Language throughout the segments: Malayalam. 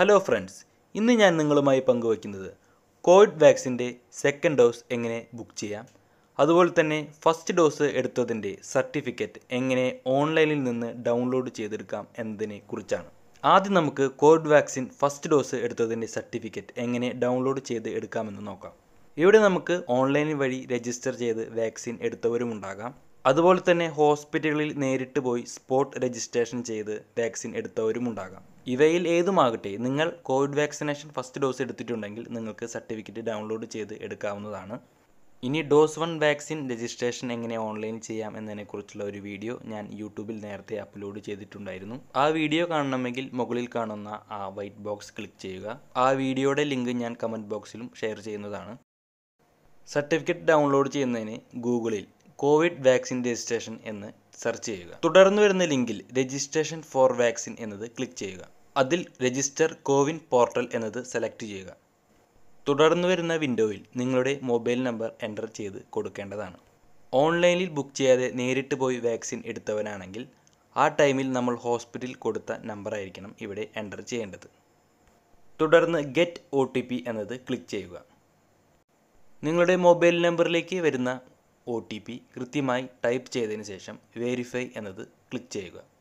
ഹലോ ഫ്രണ്ട്സ് ഇന്ന് ഞാൻ നിങ്ങളുമായി പങ്കുവയ്ക്കുന്നത് കോവിഡ് വാക്സിന്റെ സെക്കൻഡ് ഡോസ് എങ്ങനെ ബുക്ക് ചെയ്യാം? അതുപോലെ തന്നെ ഫസ്റ്റ് ഡോസ് എടുത്തതിന്റെ സർട്ടിഫിക്കറ്റ് എങ്ങനെ ഓൺലൈനിൽ നിന്ന് ഡൗൺലോഡ് ചെയ്തെടുക്കാം എന്നതിനെ കുറിച്ചാണ്. ആദ്യം നമുക്ക് കോവിഡ് വാക്സിൻ ഫസ്റ്റ് ഡോസ് എടുത്തതിന്റെ സർട്ടിഫിക്കറ്റ് എങ്ങനെ ഡൗൺലോഡ് ചെയ്ത് എടുക്കാമെന്ന് നോക്കാം. ഇവിടെ നമുക്ക് ഓൺലൈൻ വഴി രജിസ്റ്റർ ചെയ്ത് വാക്സിൻ എടുത്തവരുമുണ്ടാകാം അതുപോലെ തന്നെ ഹോസ്പിറ്റലുകളിൽ നേരിട്ട് പോയി സ്പോട്ട് രജിസ്ട്രേഷൻ ചെയ്ത് വാക്സിൻ എടുത്തവരും എടുത്തവരുമുണ്ടാകാം ഇവയിൽ ഏതുമാകട്ടെ നിങ്ങൾ കോവിഡ് വാക്സിനേഷൻ ഫസ്റ്റ് ഡോസ് എടുത്തിട്ടുണ്ടെങ്കിൽ നിങ്ങൾക്ക് സർട്ടിഫിക്കറ്റ് ഡൗൺലോഡ് ചെയ്ത് എടുക്കാവുന്നതാണ്. ഇനി ഡോസ് വൺ വാക്സിൻ രജിസ്ട്രേഷൻ എങ്ങനെ ഓൺലൈൻ ചെയ്യാം എന്നതിനെക്കുറിച്ചുള്ള ഒരു വീഡിയോ ഞാൻ യൂട്യൂബിൽ നേരത്തെ അപ്ലോഡ് ചെയ്തിട്ടുണ്ടായിരുന്നു. ആ വീഡിയോ കാണണമെങ്കിൽ മുകളിൽ കാണുന്ന ആ വൈറ്റ് ബോക്സ് ക്ലിക്ക് ചെയ്യുക. ആ വീഡിയോയുടെ ലിങ്ക് ഞാൻ കമന്റ് ബോക്സിലും ഷെയർ ചെയ്യുന്നതാണ്. സർട്ടിഫിക്കറ്റ് ഡൗൺലോഡ് ചെയ്യുന്നതിന് ഗൂഗിളിൽ കോവിഡ് വാക്സിൻ രജിസ്ട്രേഷൻ എന്ന് സെർച്ച് ചെയ്യുക. തുടർന്ന് വരുന്ന ലിങ്കിൽ രജിസ്ട്രേഷൻ ഫോർ വാക്സിൻ എന്നത് ക്ലിക്ക് ചെയ്യുക. അതിൽ രജിസ്റ്റർ കോവിൻ പോർട്ടൽ എന്നത് സെലക്ട് ചെയ്യുക. തുടർന്ന് വരുന്ന വിൻഡോയിൽ നിങ്ങളുടെ മൊബൈൽ നമ്പർ എന്റർ ചെയ്ത് കൊടുക്കേണ്ടതാണ്. ഓൺലൈനിൽ ബുക്ക് ചെയ്യാതെ നേരിട്ട് പോയി വാക്സിൻ എടുത്തവനാണെങ്കിൽ ആ ടൈമിൽ നമ്മൾ ഹോസ്പിറ്റലിൽ കൊടുത്ത നമ്പറായിരിക്കണം ഇവിടെ എന്റർ ചെയ്യേണ്ടത്. തുടർന്ന് ഗെറ്റ് ഒ എന്നത് ക്ലിക്ക് ചെയ്യുക. നിങ്ങളുടെ മൊബൈൽ നമ്പറിലേക്ക് വരുന്ന ഒ ടി പി കൃത്യമായി ടൈപ്പ് ചെയ്തതിന് ശേഷം വെരിഫൈ എന്നത് ക്ലിക്ക് ചെയ്യുക.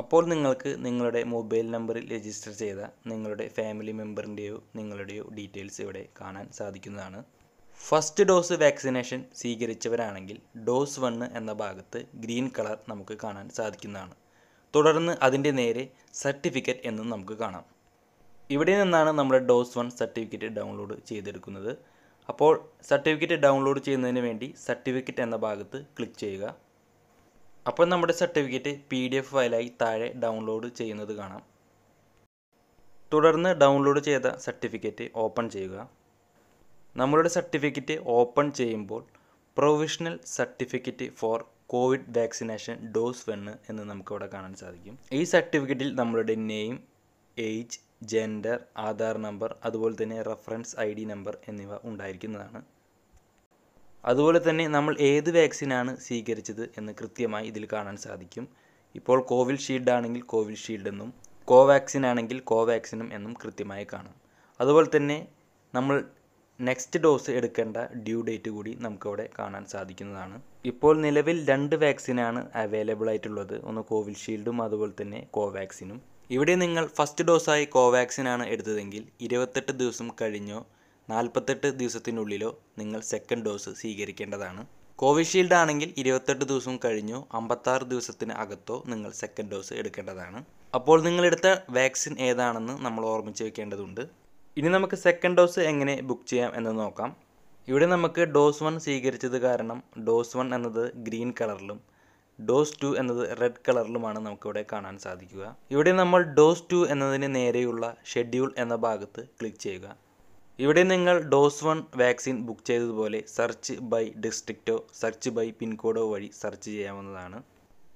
അപ്പോൾ നിങ്ങൾക്ക് നിങ്ങളുടെ മൊബൈൽ നമ്പറിൽ രജിസ്റ്റർ ചെയ്ത നിങ്ങളുടെ ഫാമിലി മെമ്പറിന്റെയോ നിങ്ങളുടെയോ ഡീറ്റെയിൽസ് ഇവിടെ കാണാൻ സാധിക്കുന്നതാണ്. ഫസ്റ്റ് ഡോസ് വാക്സിനേഷൻ സ്വീകരിച്ചവരാണെങ്കിൽ ഡോസ് വണ്ണ് എന്ന ഭാഗത്ത് ഗ്രീൻ കളർ നമുക്ക് കാണാൻ സാധിക്കുന്നതാണ്. തുടർന്ന് അതിന്റെ നേരെ സർട്ടിഫിക്കറ്റ് എന്നും നമുക്ക് കാണാം. ഇവിടെ നിന്നാണ് നമ്മുടെ ഡോസ് വൺ സർട്ടിഫിക്കറ്റ് ഡൗൺലോഡ് ചെയ്തെടുക്കുന്നത്. അപ്പോൾ സർട്ടിഫിക്കറ്റ് ഡൗൺലോഡ് ചെയ്യുന്നതിന് വേണ്ടി സർട്ടിഫിക്കറ്റ് എന്ന ഭാഗത്ത് ക്ലിക്ക് ചെയ്യുക. അപ്പോൾ നമ്മുടെ സർട്ടിഫിക്കറ്റ് പി ഡി എഫ് ഫയലായി താഴെ ഡൗൺലോഡ് ചെയ്യുന്നത് കാണാം. തുടർന്ന് ഡൗൺലോഡ് ചെയ്ത സർട്ടിഫിക്കറ്റ് ഓപ്പൺ ചെയ്യുക. നമ്മളുടെ സർട്ടിഫിക്കറ്റ് ഓപ്പൺ ചെയ്യുമ്പോൾ provisional certificate for Covid vaccination dose one എന്ന് നമുക്കിവിടെ കാണാൻ സാധിക്കും. ഈ സർട്ടിഫിക്കറ്റിൽ നമ്മളുടെ name age gender Aadhaar number അതുപോലെ തന്നെ റെഫറൻസ് ഐ നമ്പർ എന്നിവ ഉണ്ടായിരിക്കുന്നതാണ്. അതുപോലെ തന്നെ നമ്മൾ ഏത് വാക്സിനാണ് സ്വീകരിച്ചത് എന്ന് കൃത്യമായി ഇതിൽ കാണാൻ സാധിക്കും. ഇപ്പോൾ കോവിൽഷീൽഡ് ആണെങ്കിൽ കോവിൽഷീൽഡ് എന്നും കോവാക്സിൻ ആണെങ്കിൽ കോവാക്സിനും എന്നും കൃത്യമായി കാണാം. അതുപോലെ തന്നെ നമ്മൾ നെക്സ്റ്റ് ഡോസ് എടുക്കേണ്ട ഡ്യൂ ഡേറ്റ് കൂടി നമുക്കവിടെ കാണാൻ സാധിക്കുന്നതാണ്. ഇപ്പോൾ നിലവിൽ രണ്ട് വാക്സിനാണ് അവൈലബിൾ ആയിട്ടുള്ളത്. ഒന്ന് കോവിൽഷീൽഡും അതുപോലെ തന്നെ കോവാക്സിനും. ഇവിടെ നിങ്ങൾ ഫസ്റ്റ് ഡോസായി കോവാക്സിനാണ് എടുത്തതെങ്കിൽ ഇരുപത്തെട്ട് ദിവസം കഴിഞ്ഞോ നാൽപ്പത്തെട്ട് ദിവസത്തിനുള്ളിലോ നിങ്ങൾ സെക്കൻഡ് ഡോസ് സ്വീകരിക്കേണ്ടതാണ്. കോവിഷീൽഡ് ആണെങ്കിൽ ഇരുപത്തെട്ട് ദിവസം കഴിഞ്ഞോ അമ്പത്താറ് ദിവസത്തിന് അകത്തോ നിങ്ങൾ സെക്കൻഡ് ഡോസ് എടുക്കേണ്ടതാണ്. അപ്പോൾ നിങ്ങളെടുത്ത വാക്സിൻ ഏതാണെന്ന് നമ്മൾ ഓർമ്മിച്ച് വെക്കേണ്ടതുണ്ട്. ഇനി നമുക്ക് സെക്കൻഡ് ഡോസ് എങ്ങനെ ബുക്ക് ചെയ്യാം എന്ന് നോക്കാം. ഇവിടെ നമുക്ക് ഡോസ് വൺ സ്വീകരിച്ചത് കാരണം ഡോസ് വൺ എന്നത് ഗ്രീൻ കളറിലും ഡോസ് ടു എന്നത് റെഡ് കളറിലുമാണ് നമുക്കിവിടെ കാണാൻ സാധിക്കുക. ഇവിടെ നമ്മൾ ഡോസ് ടു എന്നതിന് നേരെയുള്ള ഷെഡ്യൂൾ എന്ന ഭാഗത്ത് ക്ലിക്ക് ചെയ്യുക. ഇവിടെ നിങ്ങൾ ഡോസ് വൺ വാക്സിൻ ബുക്ക് ചെയ്തതുപോലെ സെർച്ച് ബൈ ഡിസ്ട്രിക്റ്റോ സെർച്ച് ബൈ പിൻകോഡോ വഴി സെർച്ച് ചെയ്യാവുന്നതാണ്.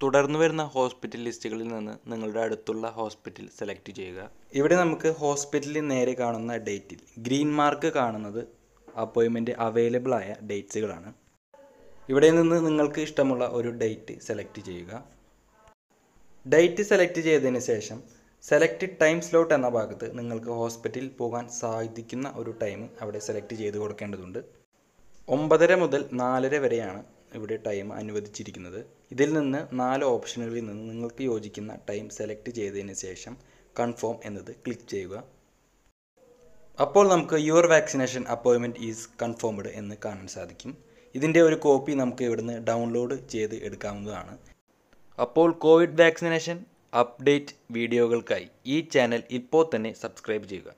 തുടർന്ന് വരുന്ന ഹോസ്പിറ്റൽ ലിസ്റ്റുകളിൽ നിന്ന് നിങ്ങളുടെ അടുത്തുള്ള ഹോസ്പിറ്റൽ സെലക്ട് ചെയ്യുക. ഇവിടെ നമുക്ക് ഹോസ്പിറ്റലിൽ നേരെ കാണുന്ന ഡേറ്റിൽ ഗ്രീൻ മാർക്ക് കാണുന്നത് അപ്പോയിൻമെന്റ് അവൈലബിൾ ആയ ഡേറ്റ്സുകളാണ്. ഇവിടെ നിന്ന് നിങ്ങൾക്ക് ഇഷ്ടമുള്ള ഒരു ഡേറ്റ് സെലക്ട് ചെയ്യുക. ഡേറ്റ് സെലക്ട് ചെയ്തതിന് ശേഷം സെലക്ട് ടൈം സ്ലോട്ട് എന്ന ഭാഗത്ത് നിങ്ങൾക്ക് ഹോസ്പിറ്റലിൽ പോകാൻ സാധിക്കുന്ന ഒരു ടൈം അവിടെ സെലക്ട് ചെയ്ത് കൊടുക്കേണ്ടതുണ്ട്. ഒമ്പതര മുതൽ നാലര വരെയാണ് ഇവിടെ ടൈം അനുവദിച്ചിരിക്കുന്നത്. ഇതിൽ നിന്ന് നാല് ഓപ്ഷനുകളിൽ നിന്ന് നിങ്ങൾക്ക് യോജിക്കുന്ന ടൈം സെലക്ട് ചെയ്തതിന് ശേഷം കൺഫേം എന്നത് ക്ലിക്ക് ചെയ്യുക. അപ്പോൾ നമുക്ക് യുവർ വാക്സിനേഷൻ അപ്പോയിൻമെന്റ് ഈസ് കൺഫേംഡ് എന്ന് കാണാൻ സാധിക്കും. ഇതിന്റെ ഒരു കോപ്പി നമുക്ക് ഇവിടുന്ന് ഡൗൺലോഡ് ചെയ്ത് എടുക്കാവുന്നതാണ്. അപ്പോൾ കോവിഡ് വാക്സിനേഷൻ അപ്ഡേറ്റ് വീഡിയോകൾക്കായി ഈ ചാനൽ ഇപ്പോൾ തന്നെ സബ്സ്ക്രൈബ് ചെയ്യുക.